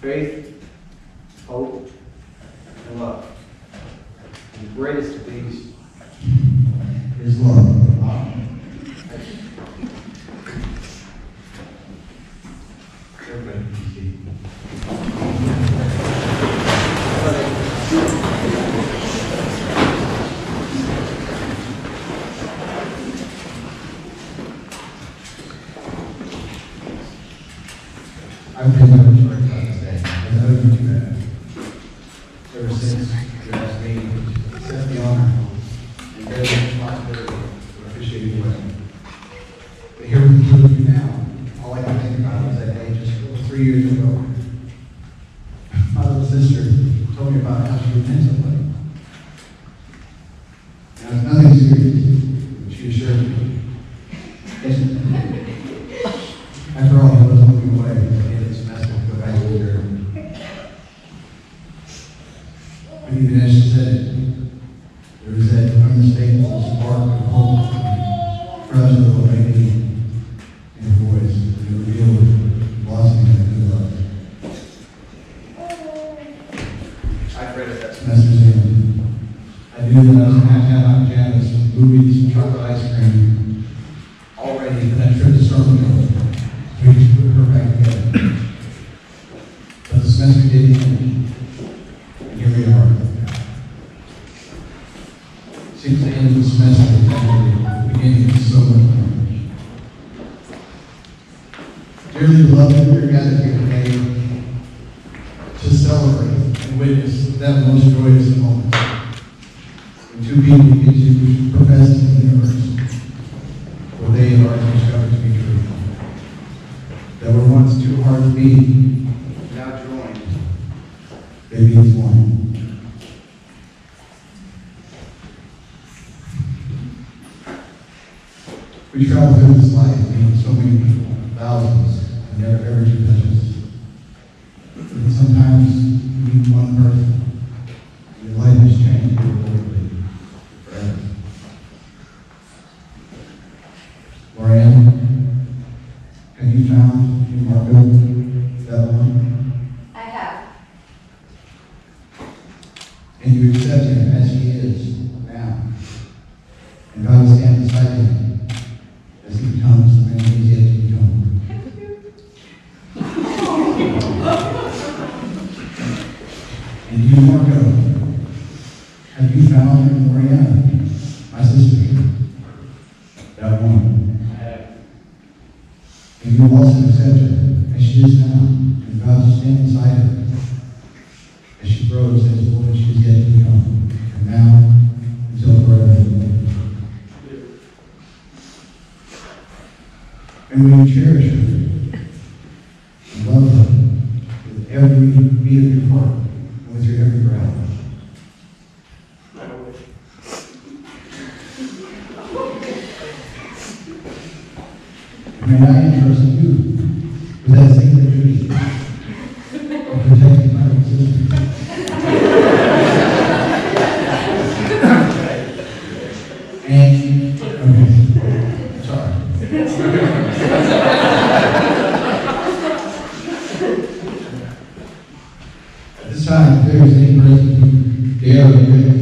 Faith As she said it. There is that unmistakable spark of hope from us that will make Take the end of The message and begin to so Dearly beloved, we are gathered here today to celebrate and witness that most joyous moment. And to be We travel through this life meeting so many people, thousands, and their every religions. And sometimes we meet one person. would be in your heart and with your every breath. May I entrust you with that same duty of protecting my own sister. and, okay, sorry child parents ain't present to the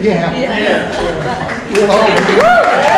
Yeah. yeah.